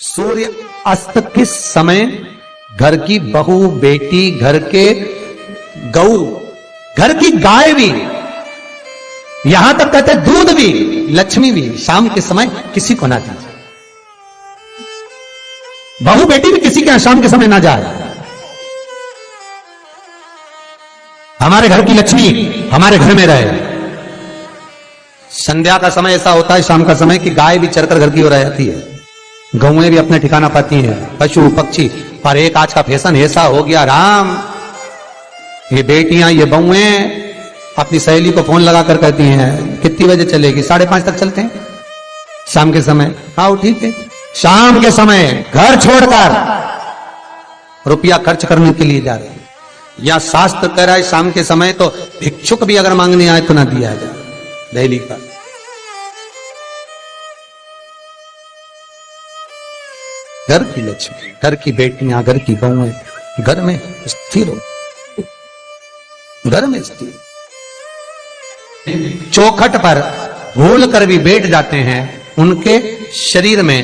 सूर्य अस्त किस समय घर की बहू बेटी घर के गऊ, घर की गाय भी, यहाँ तक कहते दूध भी, लक्ष्मी भी, शाम के समय किसी को ना दीजिए बहू बेटी भी किसी के यहाँ शाम के समय ना जाए। हमारे घर की लक्ष्मी हमारे घर में रहे। संध्या का समय ऐसा होता है, शाम का समय कि गाय भी चरकर घर की ओर आती है। गौएँ भी अपने ठिकाना पाती हैं। पशु, पक्षी, पर एक आज का फ़ैशन ऐसा हो गया, राम। ये बेटियाँ, ये बहुएँ अपनी सहेली को फ़ोन लगाकर कहती हैं, कितनी बजे चलेगी? साढ़े पाँच तक चलते हैं। शाम के समय, आओ ठीक है। शाम के समय, घर छोड़कर रुपया खर्च करने के लिए जा रहे हैं। या शास्त्र कह रहा है, शाम के समय तो भिक्षुक भी अगर मांगने आए तो ना दिया जाए। दहली का घर की लक्ष्मी, घर की बेटियाँ, घर की बहुएँ, घर में स्थिर हो। घर में स्थिर। चौखट पर भूल कर भी बैठ जाते हैं, उनके शरीर में